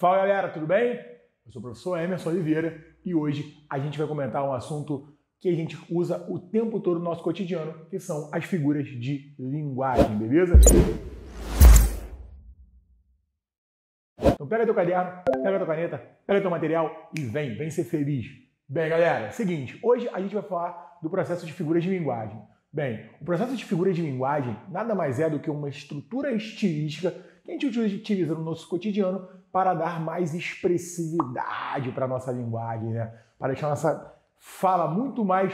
Fala galera, tudo bem? Eu sou o professor Emerson Oliveira e hoje a gente vai comentar um assunto que a gente usa o tempo todo no nosso cotidiano, que são as figuras de linguagem, beleza? Então pega teu caderno, pega tua caneta, pega teu material e vem, vem ser feliz. Bem, galera, seguinte, hoje a gente vai falar do processo de figuras de linguagem. Bem, o processo de figuras de linguagem nada mais é do que uma estrutura estilística que a gente utiliza no nosso cotidiano para dar mais expressividade para a nossa linguagem, né? Para deixar nossa fala muito mais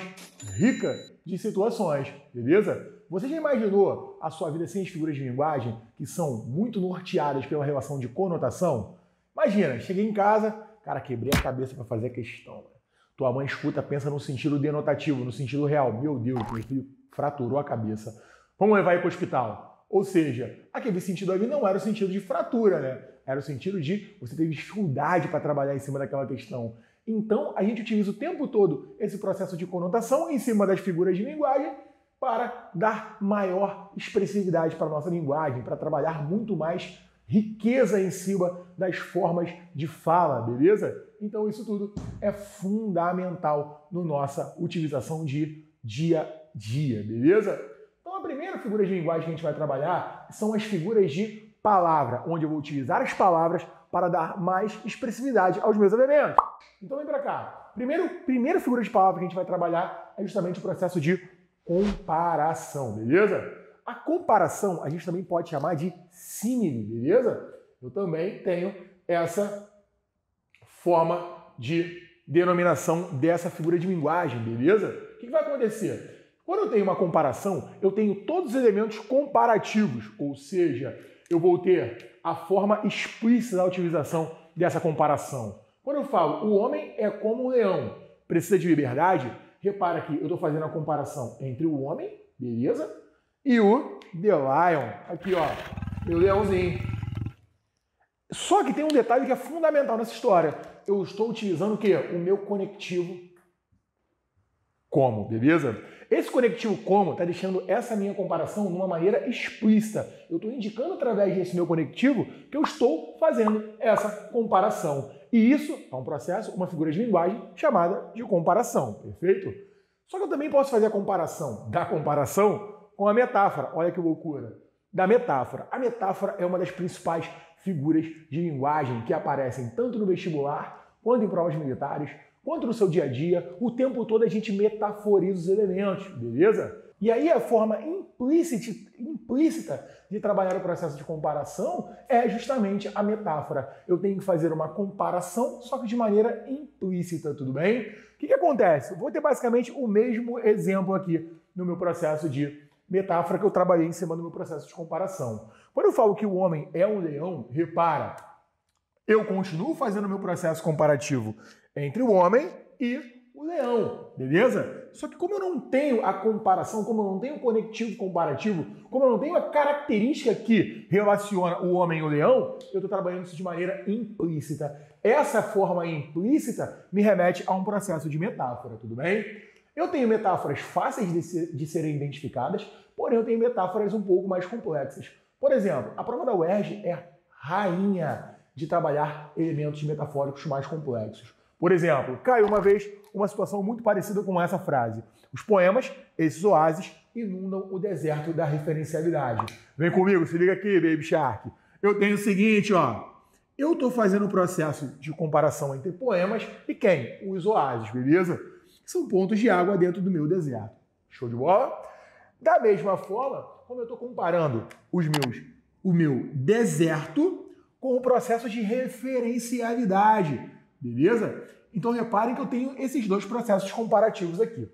rica de situações, beleza? Você já imaginou a sua vida sem as figuras de linguagem, que são muito norteadas pela relação de conotação? Imagina, cheguei em casa, cara, quebrei a cabeça para fazer a questão. Né? Tua mãe escuta, pensa no sentido denotativo, no sentido real. Meu Deus, meu filho fraturou a cabeça. Vamos levar ele para o hospital. Ou seja, aquele sentido ali não era o sentido de fratura, né? Era o sentido de você ter dificuldade para trabalhar em cima daquela questão. Então, a gente utiliza o tempo todo esse processo de conotação em cima das figuras de linguagem para dar maior expressividade para a nossa linguagem, para trabalhar muito mais riqueza em cima das formas de fala, beleza? Então, isso tudo é fundamental na no nossa utilização de dia a dia, beleza? Primeira figura de linguagem que a gente vai trabalhar são as figuras de palavra, onde eu vou utilizar as palavras para dar mais expressividade aos meus elementos. Então vem para cá. Primeiro, primeira figura de palavra que a gente vai trabalhar é justamente o processo de comparação, beleza? A comparação a gente também pode chamar de símile, beleza? Eu também tenho essa forma de denominação dessa figura de linguagem, beleza? O que vai acontecer? Quando eu tenho uma comparação, eu tenho todos os elementos comparativos, ou seja, eu vou ter a forma explícita da utilização dessa comparação. Quando eu falo o homem é como o leão, precisa de liberdade, repara que eu estou fazendo a comparação entre o homem, beleza? E o The Lion, aqui ó, meu leãozinho. Só que tem um detalhe que é fundamental nessa história. Eu estou utilizando o quê? O meu conectivo como, beleza? Esse conectivo como está deixando essa minha comparação de uma maneira explícita. Eu estou indicando através desse meu conectivo que eu estou fazendo essa comparação. E isso é um processo, uma figura de linguagem chamada de comparação, perfeito? Só que eu também posso fazer a comparação da comparação com a metáfora. Olha que loucura. Da metáfora. A metáfora é uma das principais figuras de linguagem que aparecem tanto no vestibular quanto em provas militares, quanto no seu dia a dia, o tempo todo a gente metaforiza os elementos, beleza? E aí a forma implícita, implícita de trabalhar o processo de comparação é justamente a metáfora. Eu tenho que fazer uma comparação, só que de maneira implícita, tudo bem? O que, que acontece? vou ter basicamente o mesmo exemplo aqui no meu processo de metáfora que eu trabalhei em cima do meu processo de comparação. Quando eu falo que o homem é um leão, repara, eu continuo fazendo o meu processo comparativo entre o homem e o leão, beleza? Só que como eu não tenho a comparação, como eu não tenho o conectivo comparativo, como eu não tenho a característica que relaciona o homem e o leão, eu estou trabalhando isso de maneira implícita. Essa forma implícita me remete a um processo de metáfora, tudo bem? Eu tenho metáforas fáceis de, ser, de serem identificadas, porém eu tenho metáforas um pouco mais complexas. Por exemplo, a prova da UERJ é rainha de trabalhar elementos metafóricos mais complexos. Por exemplo, caiu uma vez uma situação muito parecida com essa frase. Os poemas, esses oásis, inundam o deserto da referencialidade. Vem comigo, se liga aqui, Baby Shark. Eu tenho o seguinte, ó. Eu estou fazendo um processo de comparação entre poemas e quem? Os oásis, beleza? São pontos de água dentro do meu deserto. Show de bola? Da mesma forma, como eu estou comparando os meus, o meu deserto com o processo de referencialidade. Beleza? Então reparem que eu tenho esses dois processos comparativos aqui.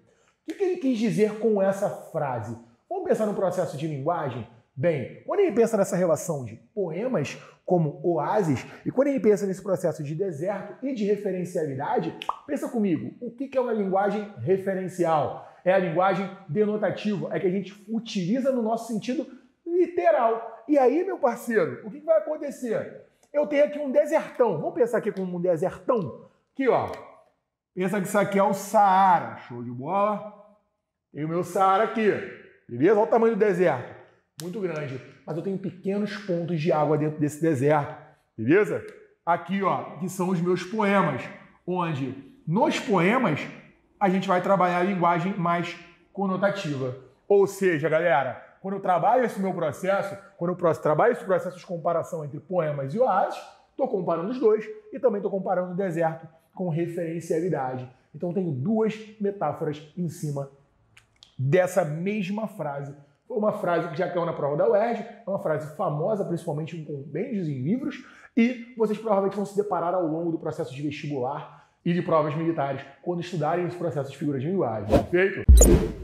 O que ele quis dizer com essa frase? Vamos pensar no processo de linguagem? Bem, quando ele pensa nessa relação de poemas como oásis, e quando ele pensa nesse processo de deserto e de referencialidade, pensa comigo, o que é uma linguagem referencial? É a linguagem denotativa, é que a gente utiliza no nosso sentido literal. E aí, meu parceiro, o que vai acontecer? Eu tenho aqui um desertão. Vamos pensar aqui como um desertão? Aqui, ó. Pensa que isso aqui é o Saara. Show de bola. Tem o meu Saara aqui. Beleza? Olha o tamanho do deserto. Muito grande. Mas eu tenho pequenos pontos de água dentro desse deserto. Beleza? aqui, ó, que são os meus poemas, onde nos poemas a gente vai trabalhar a linguagem mais conotativa. Ou seja, galera, quando eu trabalho esse meu processo, quando eu trabalho esse processo de comparação entre poemas e oásis, estou comparando os dois e também estou comparando o deserto com referencialidade. Então tenho duas metáforas em cima dessa mesma frase. Foi uma frase que já caiu na prova da UERJ, é uma frase famosa, principalmente em compêndios em livros, e vocês provavelmente vão se deparar ao longo do processo de vestibular e de provas militares quando estudarem os processos de figuras de linguagem. Perfeito?